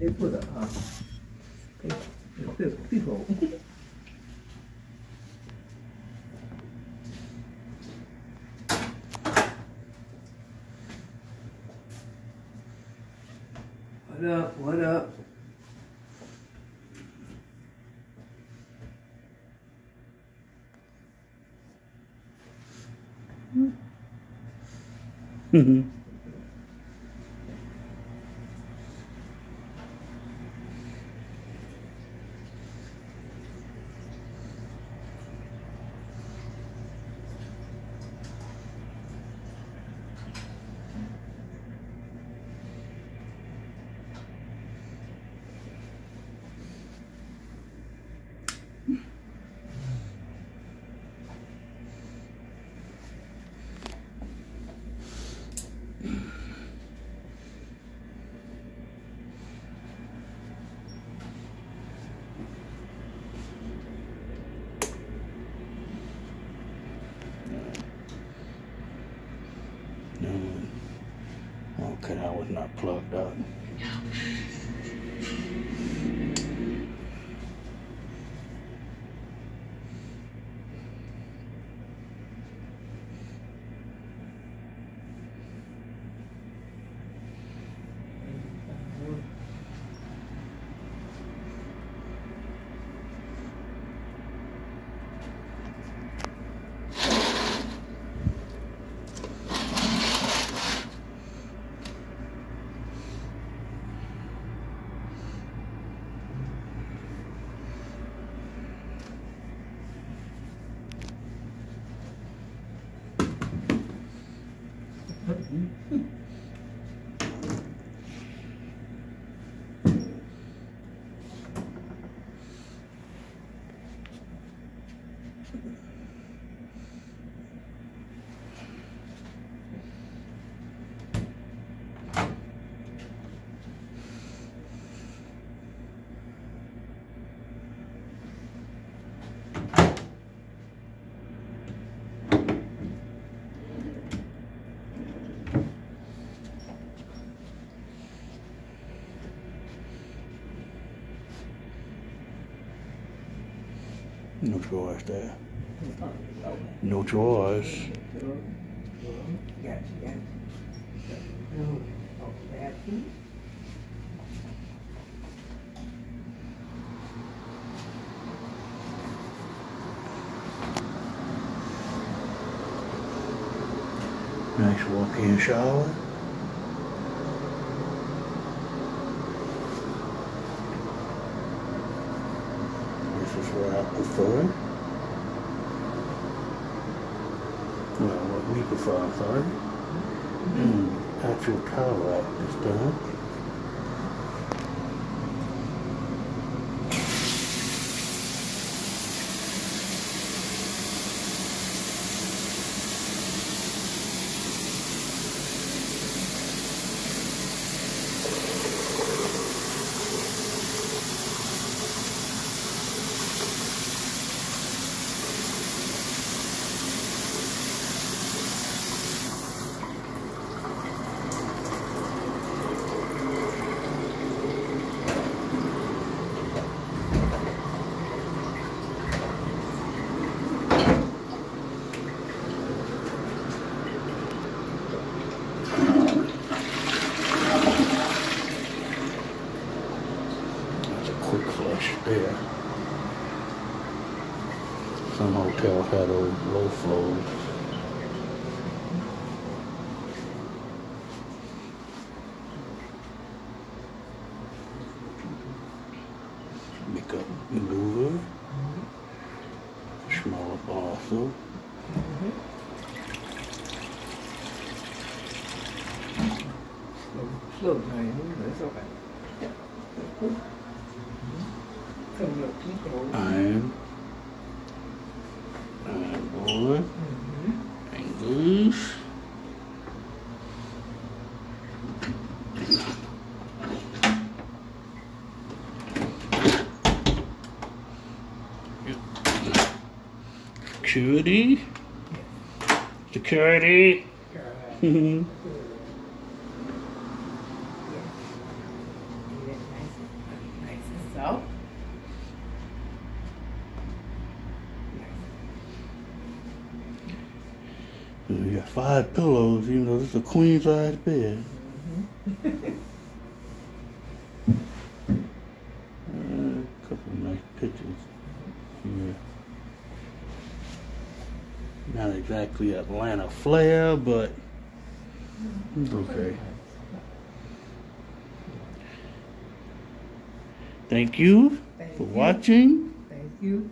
Uh. What up, what up? Mm-hmm. Okay, I was not plugged up. ね。No drawers there. No drawers. Nice walk-in shower. This is what prefer. Well, what we prefer, I'm sorry. Mm, actual towel rack is done. That's a quick flush there. Some hotels had those low flows. Makeup maneuver. Smaller bathroom. Mm-hmm. Slow, slow down, that's okay. Come look, keep going. Iron. Iron board. Mhm. And goose. Security. Security. Caroline. Yes. Get it nice You got five pillows, even though this is a queen size bed. Uh, a couple of nice pictures here. Not exactly Atlanta flair, but it's okay. Thank you Thank for you. watching. Thank you.